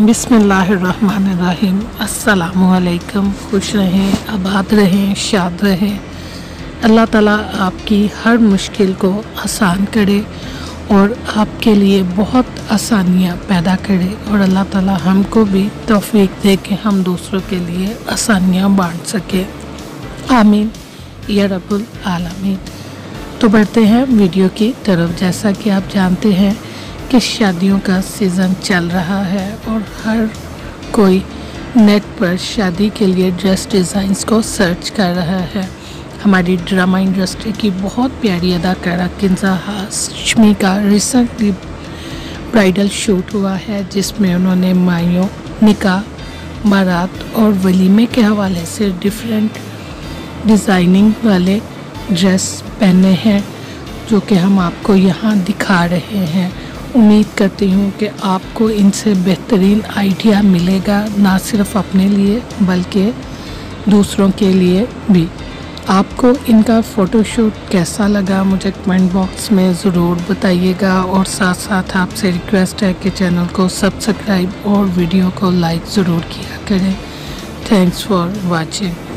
बिसमीम अस्सलामुअलैकुम। खुश रहें, आबाद रहें, शाद रहें। अल्लाह ताला आपकी हर मुश्किल को आसान करे और आपके लिए बहुत आसानियाँ पैदा करे और अल्लाह ताला हमको भी तौफीक दे के हम दूसरों के लिए आसानियाँ बांट सके। आमीन। या रब्बुल आलमीन। तो बढ़ते हैं वीडियो की तरफ़। जैसा कि आप जानते हैं कि शादियों का सीज़न चल रहा है और हर कोई नेट पर शादी के लिए ड्रेस डिज़ाइंस को सर्च कर रहा है। हमारी ड्रामा इंडस्ट्री की बहुत प्यारी अदाकारा किन्जा हाशमी का रिसेंटली ब्राइडल शूट हुआ है, जिसमें उन्होंने माइयों निकाह बारात और वलीमे के हवाले से डिफरेंट डिज़ाइनिंग वाले ड्रेस पहने हैं, जो कि हम आपको यहाँ दिखा रहे हैं। उम्मीद करती हूँ कि आपको इनसे बेहतरीन आइडिया मिलेगा, ना सिर्फ़ अपने लिए, बल्कि दूसरों के लिए भी। आपको इनका फ़ोटोशूट कैसा लगा, मुझे कमेंट बॉक्स में ज़रूर बताइएगा और साथ साथ आपसे रिक्वेस्ट है कि चैनल को सब्सक्राइब और वीडियो को लाइक ज़रूर किया करें। Thanks for watching